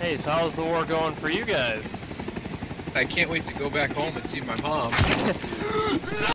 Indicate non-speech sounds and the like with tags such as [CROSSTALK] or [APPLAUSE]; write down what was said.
Hey, so how's the war going for you guys? I can't wait to go back home and see my mom. [LAUGHS]